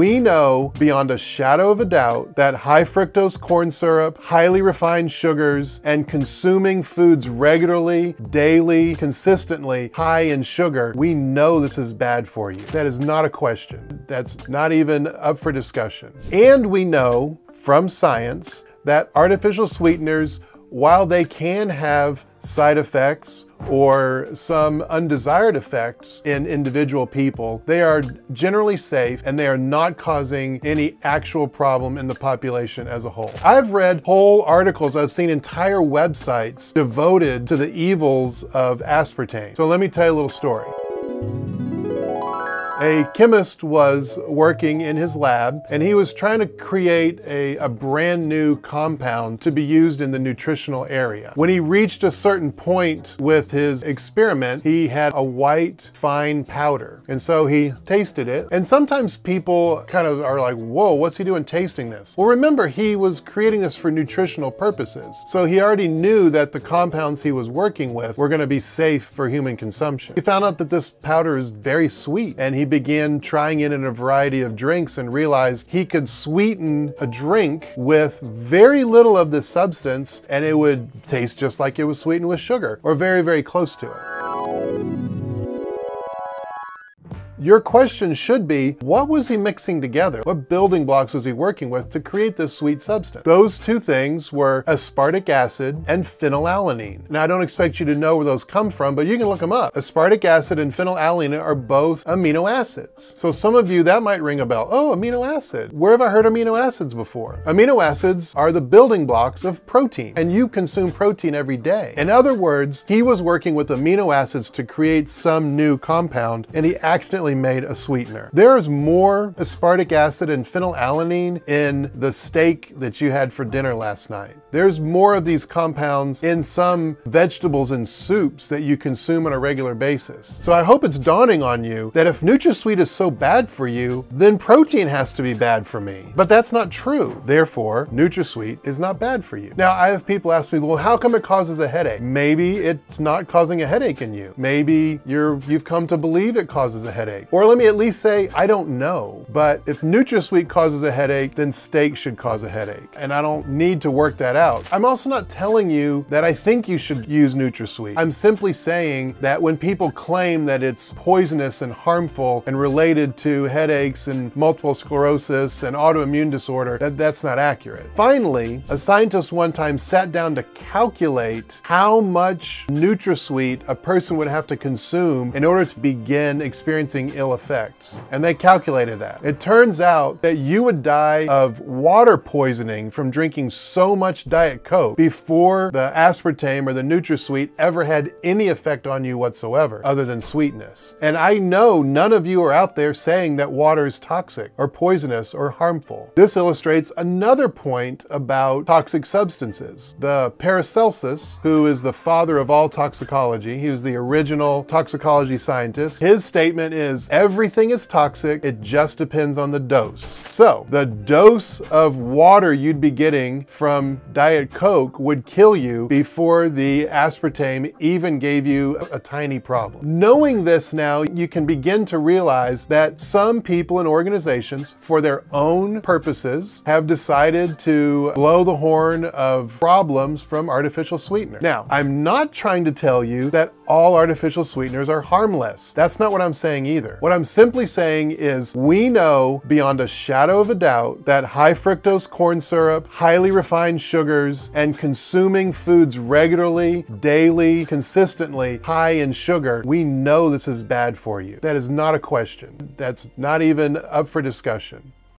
We know beyond a shadow of a doubt that high fructose corn syrup, highly refined sugars, and consuming foods regularly, daily, consistently high in sugar, we know this is bad for you. That is not a question. That's not even up for discussion. And we know from science that artificial sweeteners, while they can have side effects or some undesired effects in individual people, they are generally safe and they are not causing any actual problem in the population as a whole. I've read whole articles, I've seen entire websites devoted to the evils of aspartame. So let me tell you a little story. A chemist was working in his lab and he was trying to create a, a, brand new compound to be used in the nutritional area. When he reached a certain point with his experiment, he had a white fine powder. And so he tasted it. And sometimes people kind of are like, whoa, what's he doing tasting this? Well, remember, he was creating this for nutritional purposes. So he already knew that the compounds he was working with were going to be safe for human consumption. He found out that this powder is very sweet and he began trying it in a variety of drinks and realized he could sweeten a drink with very little of this substance and it would taste just like it was sweetened with sugar or very, very close to it. Your question should be, what was he mixing together? What building blocks was he working with to create this sweet substance? Those two things were aspartic acid and phenylalanine. Now, I don't expect you to know where those come from, but you can look them up. Aspartic acid and phenylalanine are both amino acids. So some of you, that might ring a bell. Oh, amino acid. Where have I heard amino acids before? Amino acids are the building blocks of protein, and you consume protein every day. In other words, he was working with amino acids to create some new compound, and he accidentally made a sweetener. There is more aspartic acid and phenylalanine in the steak that you had for dinner last night. There's more of these compounds in some vegetables and soups that you consume on a regular basis. So I hope it's dawning on you that if NutraSweet is so bad for you, then protein has to be bad for me. But that's not true. Therefore, NutraSweet is not bad for you. Now, I have people ask me, well, how come it causes a headache? Maybe it's not causing a headache in you. Maybe you're, you've come to believe it causes a headache. Or let me at least say, I don't know. But if NutraSweet causes a headache, then steak should cause a headache. And I don't need to work that out. I'm also not telling you that I think you should use NutraSweet. I'm simply saying that when people claim that it's poisonous and harmful and related to headaches and multiple sclerosis and autoimmune disorder, that, that's not accurate. Finally, a scientist one time sat down to calculate how much NutraSweet a person would have to consume in order to begin experiencing ill effects. And they calculated that. It turns out that you would die of water poisoning from drinking so much Diet Coke before the aspartame or the NutraSweet ever had any effect on you whatsoever, other than sweetness. And I know none of you are out there saying that water is toxic or poisonous or harmful. This illustrates another point about toxic substances. The Paracelsus, who is the father of all toxicology, he was the original toxicology scientist, his statement is everything is toxic, it just depends on the dose. So, the dose of water you'd be getting from Diet Coke would kill you before the aspartame even gave you a, a tiny problem. Knowing this now, you can begin to realize that some people and organizations, for their own purposes, have decided to blow the horn of problems from artificial sweetener. Now, I'm not trying to tell you that all artificial sweeteners are harmless. That's not what I'm saying either. What I'm simply saying is we know beyond a shadow of a doubt that high fructose corn syrup, highly refined sugars, and consuming foods regularly, daily, consistently high in sugar, we know this is bad for you. That is not a question. That's not even up for discussion.